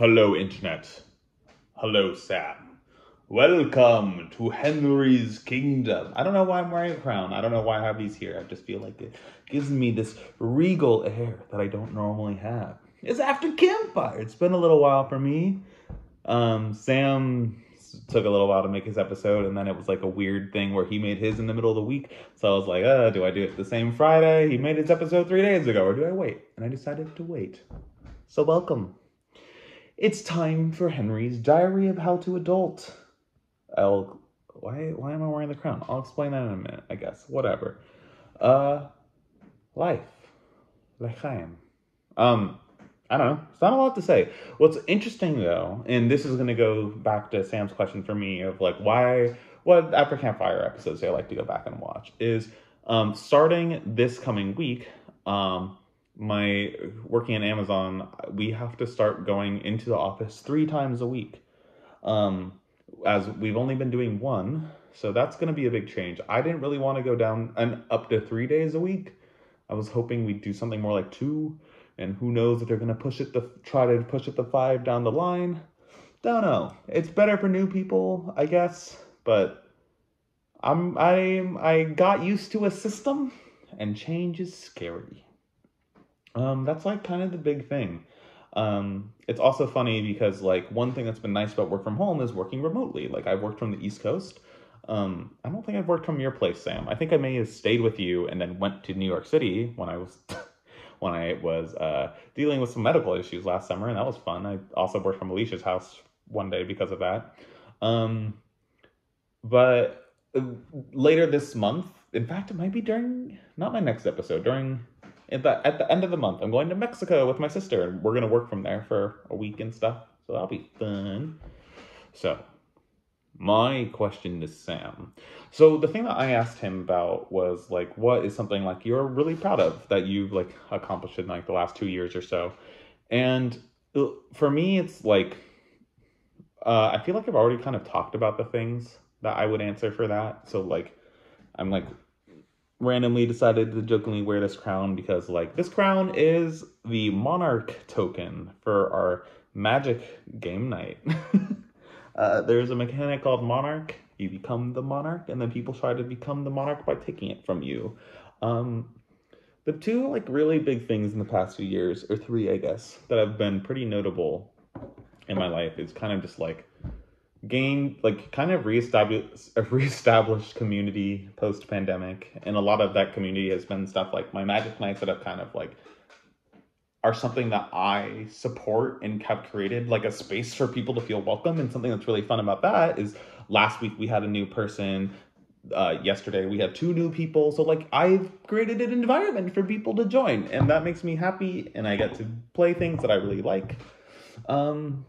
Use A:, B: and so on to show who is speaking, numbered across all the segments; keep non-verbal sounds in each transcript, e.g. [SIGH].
A: Hello, Internet. Hello, Sam. Welcome to Henry's Kingdom. I don't know why I'm wearing a crown. I don't know why I have these here. I just feel like it gives me this regal air that I don't normally have. It's after campfire. It's been a little while for me. Um, Sam took a little while to make his episode, and then it was like a weird thing where he made his in the middle of the week. So I was like, uh, do I do it the same Friday? He made his episode three days ago, or do I wait? And I decided to wait. So welcome. It's time for Henry's Diary of How to Adult. I'll why why am I wearing the crown? I'll explain that in a minute, I guess. Whatever. Uh life. L'chaim. Um I don't know. It's not a lot to say. What's interesting though, and this is gonna go back to Sam's question for me of like why what after campfire episodes I like to go back and watch is um starting this coming week, um my working at Amazon, we have to start going into the office three times a week. Um, as we've only been doing one, so that's going to be a big change. I didn't really want to go down and up to three days a week. I was hoping we'd do something more like two, and who knows if they're going to push it to try to push it to five down the line. Don't know. It's better for new people, I guess, but I'm I I got used to a system, and change is scary. Um, that's like kind of the big thing. Um, it's also funny because like one thing that's been nice about work from home is working remotely. Like I've worked from the East Coast. Um, I don't think I've worked from your place, Sam. I think I may have stayed with you and then went to New York City when I was [LAUGHS] when I was uh, dealing with some medical issues last summer, and that was fun. I also worked from Alicia's house one day because of that. Um, but uh, later this month, in fact, it might be during not my next episode, during at the, at the end of the month, I'm going to Mexico with my sister, and we're gonna work from there for a week and stuff. So that'll be fun. So, my question to Sam. So the thing that I asked him about was like, what is something like you're really proud of that you've like accomplished in like the last two years or so? And uh, for me, it's like, uh, I feel like I've already kind of talked about the things that I would answer for that. So like, I'm like randomly decided to jokingly wear this crown because like this crown is the monarch token for our magic game night. [LAUGHS] Uh, there's a mechanic called monarch. You become the monarch and then people try to become the monarch by taking it from you. Um, the two like really big things in the past few years or three i guess that have been pretty notable in my life is kind of just like gained like kind of reestablished a [LAUGHS] reestablished community post pandemic and a lot of that community has been stuff like my magic nights that have kind of like are something that I support and have created like a space for people to feel welcome and something that's really fun about that is last week we had a new person uh, yesterday we had two new people so like i've created an environment for people to join and that makes me happy and i get to play things that i really like. Um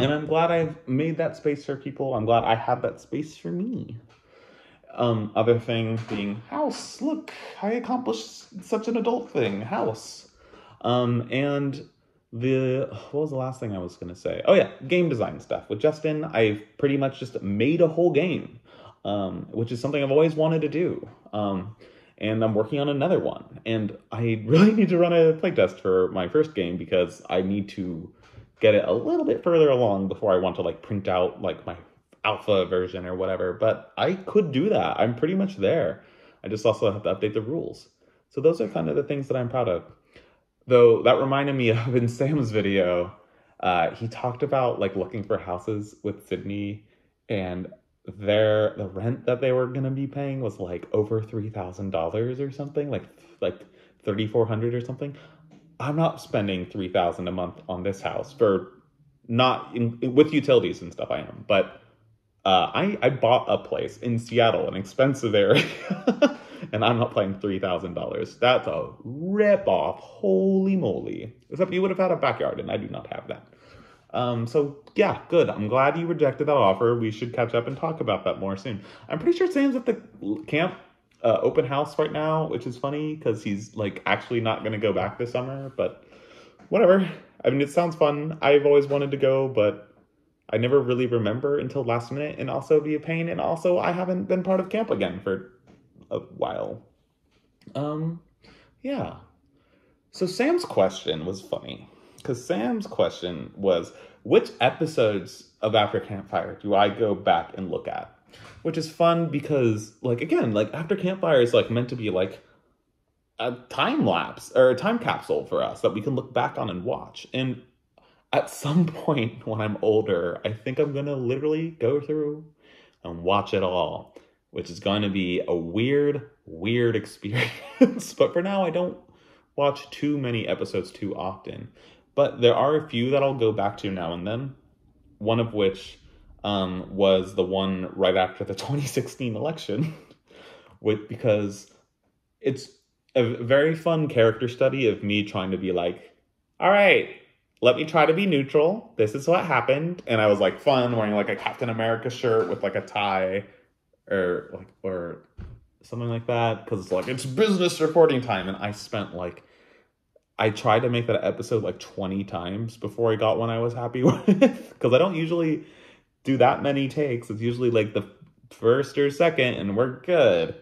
A: and I'm glad I've made that space for people. I'm glad I have that space for me. Um, other thing being house. Look, I accomplished such an adult thing. House. Um, and the what was the last thing I was gonna say? Oh yeah, game design stuff with Justin. I've pretty much just made a whole game, um, which is something I've always wanted to do. Um, and I'm working on another one. And I [LAUGHS] really need to run a playtest for my first game because I need to get it a little bit further along before I want to like print out like my alpha version or whatever. But I could do that. I'm pretty much there. I just also have to update the rules. So those are kind of the things that I'm proud of. Though that reminded me [LAUGHS] of in Sam's video, uh, he talked about like looking for houses with Sydney and their the rent that they were gonna be paying was like over three thousand dollars or something, like like thirty four hundred or something. I'm not spending three thousand a month on this house for not in, with utilities and stuff. I am, but uh, I I bought a place in Seattle, an expensive area, [LAUGHS] and I'm not paying three thousand dollars. That's a rip off. Holy moly! Except you would have had a backyard, and I do not have that. Um, so yeah, good. I'm glad you rejected that offer. We should catch up and talk about that more soon. I'm pretty sure Sam's at the camp uh, open house right now, which is funny because he's like actually not going to go back this summer, but whatever. I mean, it sounds fun. I've always wanted to go, but I never really remember until last minute and also be a pain. And also, I haven't been part of camp again for a while. Um, yeah. So Sam's question was funny because Sam's question was, which episodes of After Campfire do I go back and look at? Which is fun because, like, again, like After Campfire is like meant to be like a time lapse or a time capsule for us that we can look back on and watch. And at some [LAUGHS] point when I'm older, I think I'm gonna literally go through and watch it all, which is going to be a weird, weird [LAUGHS] experience. but for now, I don't watch too many episodes too often. But there are a few that I'll go back to now and then. One of which um, was the one right after the [LAUGHS] 2016 election, with because it's a very fun character study of me trying to be like, all right, let me try to be neutral. This is what happened. And I was like fun wearing like a Captain America shirt with like a tie or like or something like that because it's like it's business reporting time and I spent like I tried to make that episode like 20 times before I got one I was happy [LAUGHS] with because I don't usually do that many takes. It's usually like the first or second and we're good.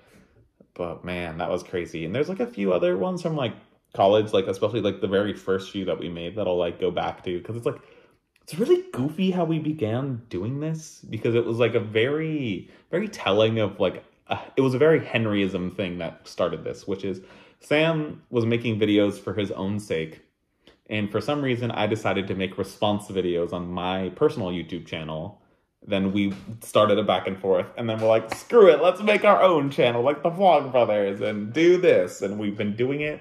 A: But man, that was crazy. And there's like a few other ones from like college, like especially like the very first few that we made that I'll like go back to because it's like it's really goofy how we began doing this because it was like a very very telling of like uh, it was a very Henryism thing that started this, which is Sam was making videos for his own sake. And for some reason, I decided to make response videos on my personal YouTube channel. Then we started a back and forth, and then we're like, screw it, let's make our own channel, like the Vlog Brothers, and do this. And we've been doing it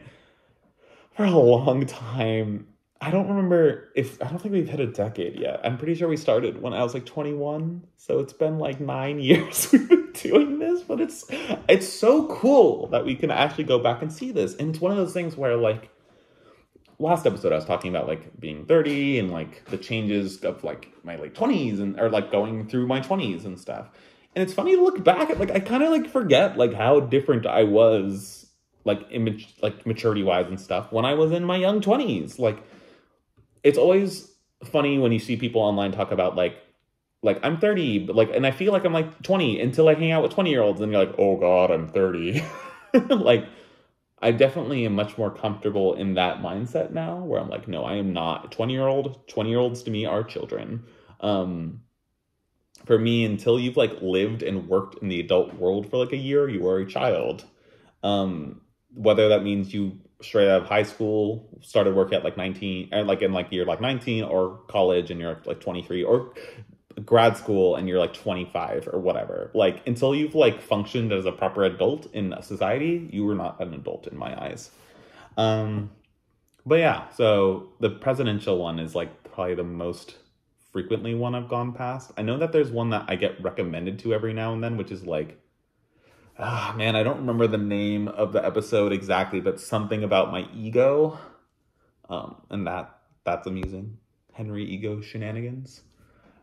A: for a long time. I don't remember if I don't think we've hit a decade yet. I'm pretty sure we started when I was like 21, so it's been like 9 [LAUGHS] years we've been doing this, but it's it's so cool that we can actually go back and see this. And it's one of those things where like last episode I was talking about like being 30 and like the changes of like my late 20s and or like going through my 20s and stuff. And it's funny to look back at like I kind of like forget like how different I was like image like maturity wise and stuff when I was in my young 20s. Like it's always funny when you see people online talk about like like I'm 30, but like and I feel like I'm like 20 until I hang out with 20 year olds and you're like, oh god, I'm 30. [LAUGHS] like I definitely am much more comfortable in that mindset now where I'm like, no, I am not 20 year old. 20 year olds to me are children. Um for me, until you've like lived and worked in the adult world for like a year, you are a child. Um, whether that means you straight out of high school started work at like 19 or like in like you're like 19 or college and you're like 23 or grad school and you're like 25 or whatever like until you've like functioned as a proper adult in a society you were not an adult in my eyes um but yeah so the presidential one is like probably the most frequently one i've gone past i know that there's one that i get recommended to every now and then which is like ah man, I don't remember the name of the episode exactly, but something about my ego. Um, and that that's amusing. Henry ego shenanigans.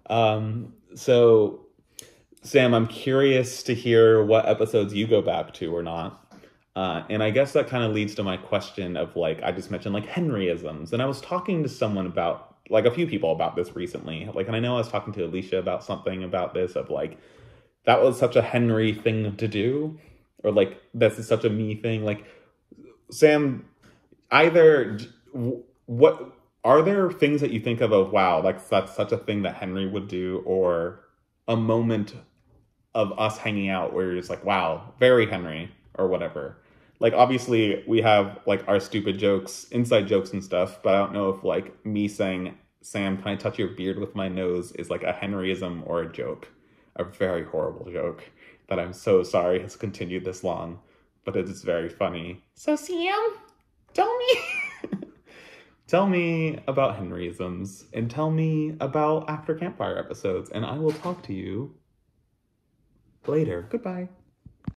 A: Um, so Sam, I'm curious to hear what episodes you go back to or not. Uh, and I guess that kind of leads to my question of like, I just mentioned like Henryisms. And I was talking to someone about, like a few people about this recently. Like, and I know I was talking to Alicia about something about this of like, that was such a Henry thing to do, or like this is such a me thing. Like Sam, either what are there things that you think of of wow, like that's such a thing that Henry would do, or a moment of us hanging out where you're just like wow, very Henry or whatever. Like obviously we have like our stupid jokes, inside jokes and stuff, but I don't know if like me saying Sam, can I touch your beard with my nose is like a Henryism or a joke a very horrible joke that I'm so sorry has continued this long, but it is very funny. So, Sam, tell me. [LAUGHS] tell me about Henryisms and tell me about After Campfire episodes, and I will talk to you later. Goodbye.